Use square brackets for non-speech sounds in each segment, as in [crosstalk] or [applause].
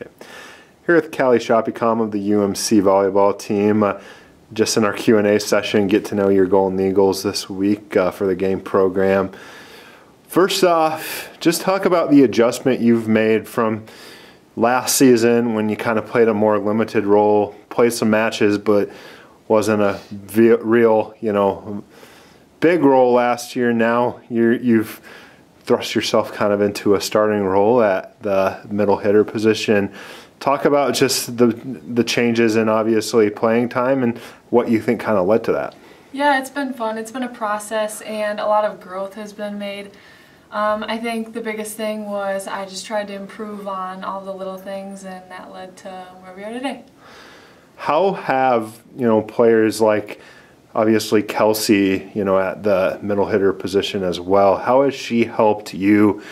Okay. Here with Callie Schapekahm of the UMC volleyball team. Uh, just in our Q&A session, get to know your Golden Eagles this week uh, for the game program. First off, just talk about the adjustment you've made from last season when you kind of played a more limited role, played some matches, but wasn't a real, you know, big role last year. Now you you've thrust yourself kind of into a starting role at the middle hitter position. Talk about just the the changes and obviously playing time and what you think kind of led to that. Yeah, it's been fun. It's been a process and a lot of growth has been made. Um, I think the biggest thing was I just tried to improve on all the little things and that led to where we are today. How have, you know, players like obviously Kelsey, you know, at the middle hitter position as well. How has she helped you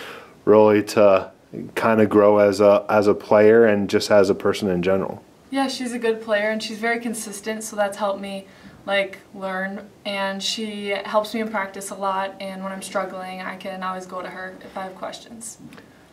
really to kind of grow as a as a player and just as a person in general? Yeah, she's a good player and she's very consistent, so that's helped me like learn and she helps me in practice a lot and when I'm struggling, I can always go to her if I have questions.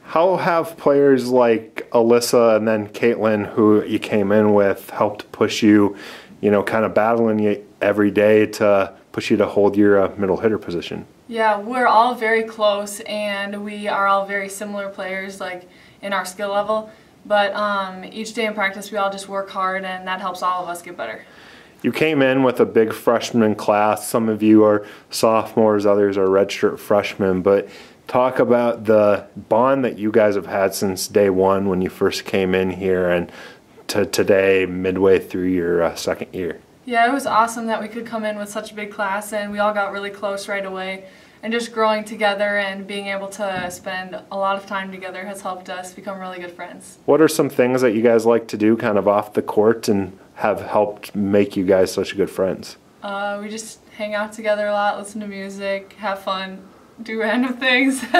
How have players like Alyssa and then Caitlin, who you came in with, helped push you, you know, kind of battling you every day to push you to hold your uh, middle hitter position? Yeah, we're all very close and we are all very similar players, like in our skill level. But um, each day in practice, we all just work hard and that helps all of us get better. You came in with a big freshman class. Some of you are sophomores, others are redshirt freshmen, but talk about the bond that you guys have had since day one when you first came in here and to today, midway through your uh, second year. Yeah, it was awesome that we could come in with such a big class and we all got really close right away. And just growing together and being able to spend a lot of time together has helped us become really good friends. What are some things that you guys like to do kind of off the court and have helped make you guys such good friends? Uh, we just hang out together a lot, listen to music, have fun, do random things. [laughs]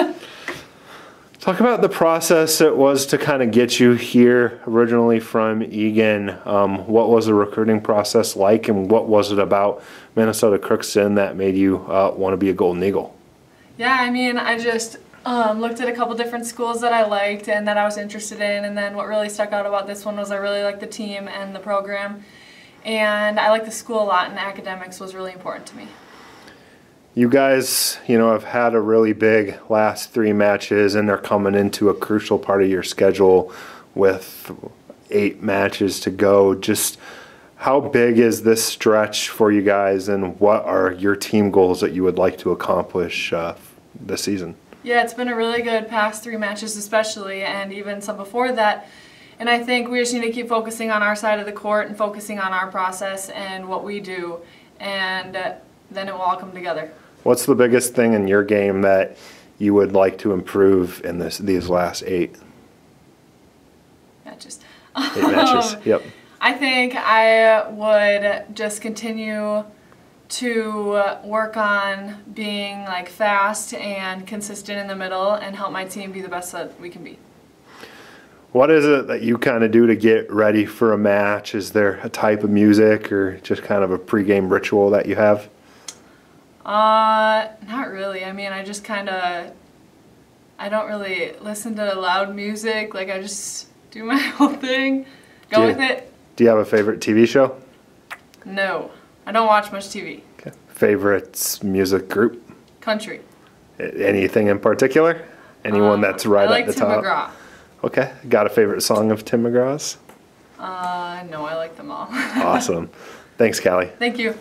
Talk about the process it was to kind of get you here originally from Eagan. Um, what was the recruiting process like, and what was it about Minnesota Crookston that made you uh, want to be a Golden Eagle? Yeah, I mean, I just um, looked at a couple different schools that I liked and that I was interested in, and then what really stuck out about this one was I really liked the team and the program, and I liked the school a lot, and academics was really important to me you guys, you know, have had a really big last three matches, and they're coming into a crucial part of your schedule with eight matches to go. Just how big is this stretch for you guys, and what are your team goals that you would like to accomplish uh, this season? Yeah, it's been a really good past three matches, especially, and even some before that. And I think we just need to keep focusing on our side of the court and focusing on our process and what we do, and then it will all come together. What's the biggest thing in your game that you would like to improve in this these last eight? Matches. Eight matches. [laughs] Yep. I think I would just continue to work on being like fast and consistent in the middle and help my team be the best that we can be. What is it that you kind of do to get ready for a match? Is there a type of music or just kind of a pregame ritual that you have? Uh, not really. I mean, I just kind of, I don't really listen to loud music. Like, I just do my [laughs] whole thing, go you, with it. Do you have a favorite TV show? No, I don't watch much TV. Okay. Favorite music group? Country. Anything in particular? Anyone um, that's right like at the Tim top? McGraw. Okay. Got a favorite song of Tim McGraw's? Uh, no, I like them all. [laughs] awesome. Thanks, Callie. Thank you.